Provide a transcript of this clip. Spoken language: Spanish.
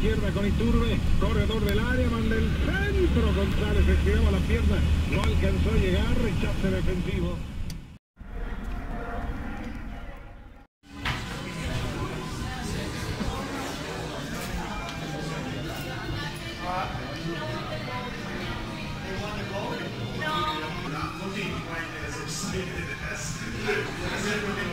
izquierda con Iturbe, corredor del área, manda el centro, González estiraba la pierna, no alcanzó a llegar, rechace defensivo. looking